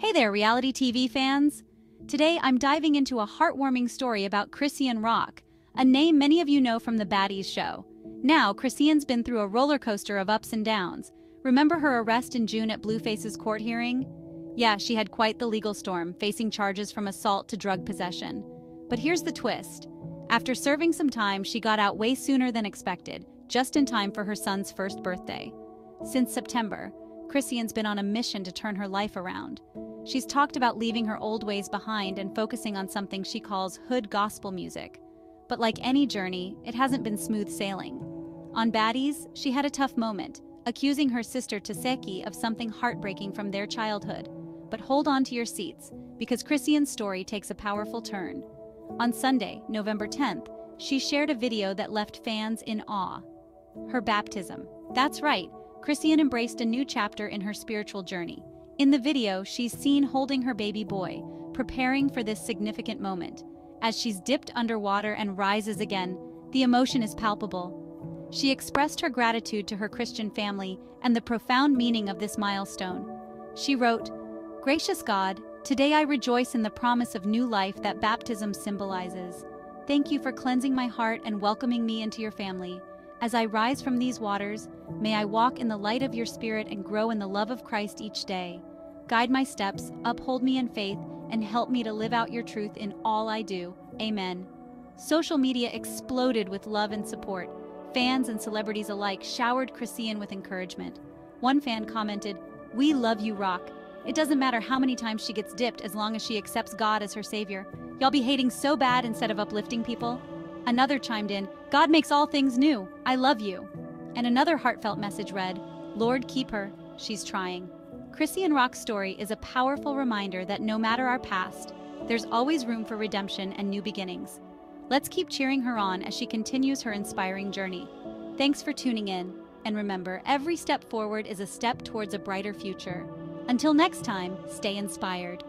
Hey there, reality TV fans! Today I'm diving into a heartwarming story about Chrisean Rock, a name many of you know from the Baddies show. Now, Chrisean's been through a roller coaster of ups and downs. Remember her arrest in June at Blueface's court hearing? Yeah, she had quite the legal storm, facing charges from assault to drug possession. But here's the twist. After serving some time, she got out way sooner than expected, just in time for her son's first birthday. Since September, Chrisean's been on a mission to turn her life around. She's talked about leaving her old ways behind and focusing on something she calls hood gospel music. But like any journey, it hasn't been smooth sailing. On Baddies, she had a tough moment, accusing her sister Tesehki of something heartbreaking from their childhood. But hold on to your seats, because Chrisean's story takes a powerful turn. On Sunday, November 10th, she shared a video that left fans in awe. Her baptism. That's right, Chrisean embraced a new chapter in her spiritual journey. In the video, she's seen holding her baby boy, preparing for this significant moment. As she's dipped underwater and rises again, the emotion is palpable. She expressed her gratitude to her Christian family and the profound meaning of this milestone. She wrote, Gracious God, today I rejoice in the promise of new life that baptism symbolizes. Thank you for cleansing my heart and welcoming me into your family. As I rise from these waters, may I walk in the light of your Spirit and grow in the love of Christ each day. Guide my steps, uphold me in faith, and help me to live out your truth in all I do. Amen. Social media exploded with love and support. Fans and celebrities alike showered Chrisean with encouragement. One fan commented, We love you, Rock. It doesn't matter how many times she gets dipped as long as she accepts God as her savior. Y'all be hating so bad instead of uplifting people? Another chimed in, God makes all things new. I love you. And another heartfelt message read, Lord, keep her. She's trying. Chrisean Rock's story is a powerful reminder that no matter our past, there's always room for redemption and new beginnings. Let's keep cheering her on as she continues her inspiring journey. Thanks for tuning in, and remember, every step forward is a step towards a brighter future. Until next time, stay inspired.